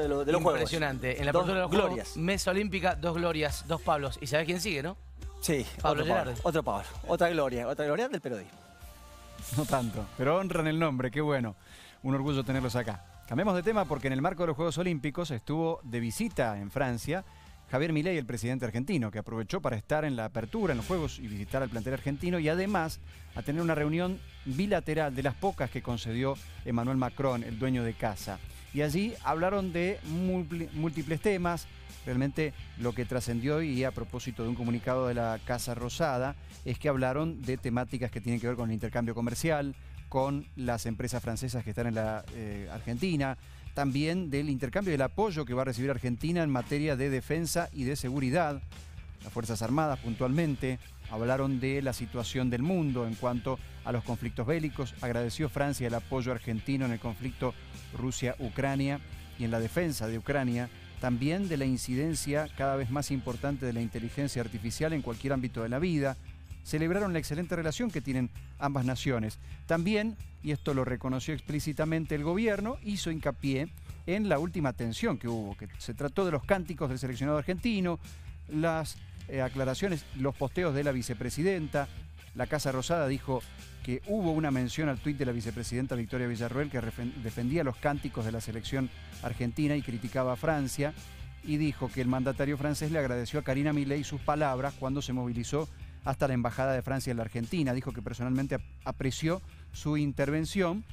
de, lo- de los juegos. Impresionante. En la Dos apertura de los Juegos, glorias. Mesa Olímpica, dos glorias, dos Pablos. ¿Y sabés quién sigue, no? Sí, Pablo otro Gerardi. Otro Pablo. Otra gloria. Otra gloria del periodismo. No tanto, pero honran el nombre, qué bueno. Un orgullo tenerlos acá. Cambiamos de tema porque en el marco de los Juegos Olímpicos estuvo de visita en Francia Javier Milei, el presidente argentino, que aprovechó para estar en la apertura en los Juegos y visitar al plantel argentino y además a tener una reunión bilateral de las pocas que concedió Emmanuel Macron, el dueño de casa. Y allí hablaron de múltiples temas. Realmente lo que trascendió y a propósito de un comunicado de la Casa Rosada es que hablaron de temáticas que tienen que ver con el intercambio comercial, con las empresas francesas que están en la eh, Argentina, también del intercambio del apoyo que va a recibir Argentina en materia de defensa y de seguridad. Las Fuerzas Armadas puntualmente hablaron de la situación del mundo en cuanto a los conflictos bélicos. Agradeció Francia el apoyo argentino en el conflicto Rusia-Ucrania y en la defensa de Ucrania. También de la incidencia cada vez más importante de la inteligencia artificial en cualquier ámbito de la vida. Celebraron la excelente relación que tienen ambas naciones. También, y esto lo reconoció explícitamente el gobierno, hizo hincapié en la última tensión que hubo, que se trató de los cánticos del seleccionado argentino, las eh, aclaraciones, los posteos de la vicepresidenta. La Casa Rosada dijo que hubo una mención al tuit de la vicepresidenta Victoria Villarroel que defendía los cánticos de la selección argentina y criticaba a Francia y dijo que el mandatario francés le agradeció a Karina Milei sus palabras cuando se movilizó hasta la embajada de Francia en la Argentina. Dijo que personalmente ap- apreció su intervención,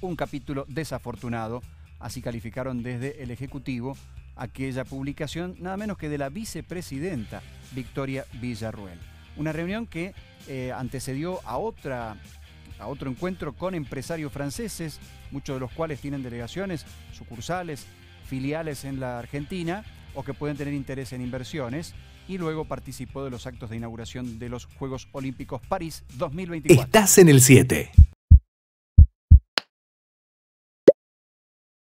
un capítulo desafortunado, así calificaron desde el Ejecutivo aquella publicación, nada menos que de la vicepresidenta Victoria Villarruel. Una reunión que eh, antecedió a otra a otro encuentro con empresarios franceses, muchos de los cuales tienen delegaciones, sucursales, filiales en la Argentina o que pueden tener interés en inversiones, y luego participó de los actos de inauguración de los Juegos Olímpicos París 2024. Estás en el 7.